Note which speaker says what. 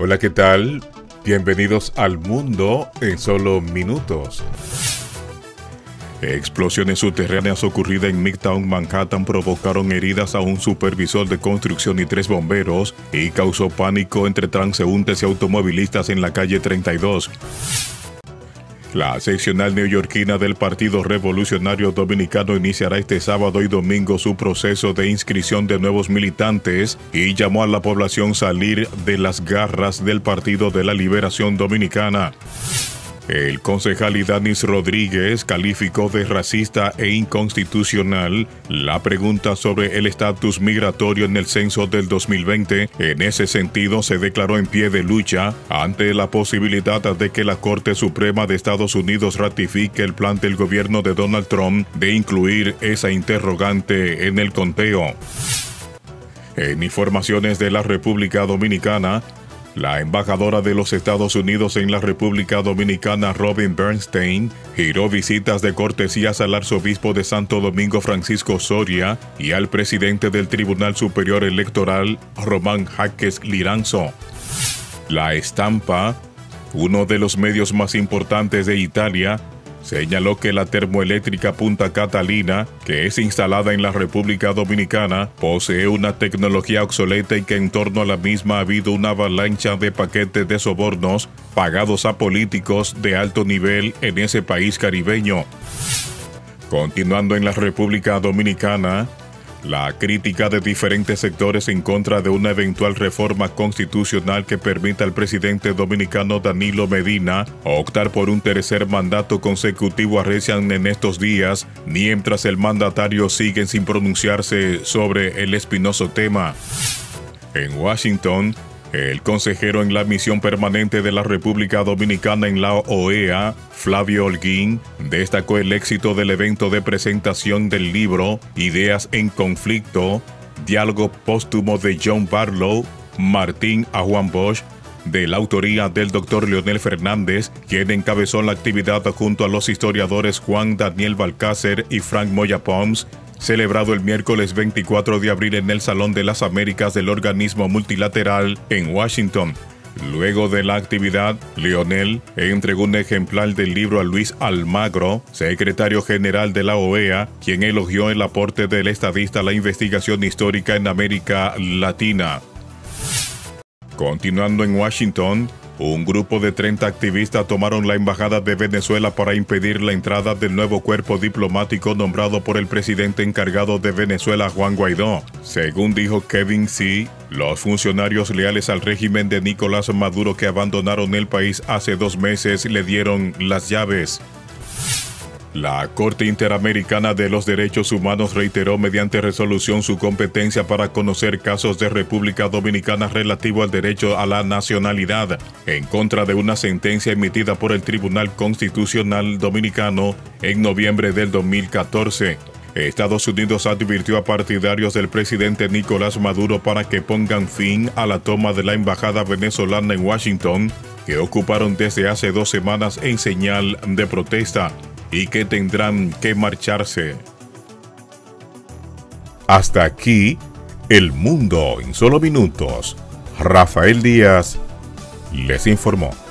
Speaker 1: Hola, ¿qué tal? Bienvenidos al mundo en solo minutos. Explosiones subterráneas ocurridas en Midtown, Manhattan provocaron heridas a un supervisor de construcción y tres bomberos y causó pánico entre transeúntes y automovilistas en la calle 32. La seccional neoyorquina del Partido Revolucionario Dominicano iniciará este sábado y domingo su proceso de inscripción de nuevos militantes y llamó a la población salir de las garras del Partido de la Liberación Dominicana. El concejal Idanis Rodríguez calificó de racista e inconstitucional la pregunta sobre el estatus migratorio en el censo del 2020. En ese sentido, se declaró en pie de lucha ante la posibilidad de que la Corte Suprema de Estados Unidos ratifique el plan del gobierno de Donald Trump de incluir esa interrogante en el conteo. En informaciones de la República Dominicana, la embajadora de los Estados Unidos en la República Dominicana, Robin Bernstein, giró visitas de cortesías al arzobispo de Santo Domingo Francisco Soria y al presidente del Tribunal Superior Electoral, Román Jaques Liranzo. La estampa, uno de los medios más importantes de Italia, señaló que la termoeléctrica Punta Catalina, que es instalada en la República Dominicana, posee una tecnología obsoleta y que en torno a la misma ha habido una avalancha de paquetes de sobornos pagados a políticos de alto nivel en ese país caribeño. Continuando en la República Dominicana, la crítica de diferentes sectores en contra de una eventual reforma constitucional que permita al presidente dominicano Danilo Medina optar por un tercer mandato consecutivo arrecian en estos días, mientras el mandatario sigue sin pronunciarse sobre el espinoso tema. En Washington, el consejero en la misión permanente de la República Dominicana en la OEA, Flavio Holguín, destacó el éxito del evento de presentación del libro Ideas en Conflicto, diálogo póstumo de John Barlow, Martín a Juan Bosch, de la autoría del doctor Leonel Fernández, quien encabezó la actividad junto a los historiadores Juan Daniel Balcácer y Frank Moya Poms, celebrado el miércoles 24 de abril en el Salón de las Américas del organismo multilateral en Washington. Luego de la actividad, Lionel entregó un ejemplar del libro a Luis Almagro, secretario general de la OEA, quien elogió el aporte del estadista a la investigación histórica en América Latina. Continuando en Washington, un grupo de 30 activistas tomaron la embajada de Venezuela para impedir la entrada del nuevo cuerpo diplomático nombrado por el presidente encargado de Venezuela, Juan Guaidó. Según dijo Kevin C., los funcionarios leales al régimen de Nicolás Maduro que abandonaron el país hace dos meses le dieron las llaves. La Corte Interamericana de los Derechos Humanos reiteró mediante resolución su competencia para conocer casos de República Dominicana relativo al derecho a la nacionalidad, en contra de una sentencia emitida por el Tribunal Constitucional Dominicano en noviembre del 2014. Estados Unidos advirtió a partidarios del presidente Nicolás Maduro para que pongan fin a la toma de la embajada venezolana en Washington, que ocuparon desde hace dos semanas en señal de protesta y que tendrán que marcharse. Hasta aquí, el mundo en solo minutos. Rafael Díaz les informó.